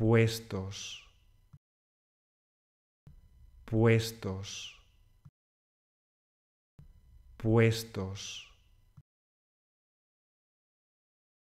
puestos, puestos, puestos.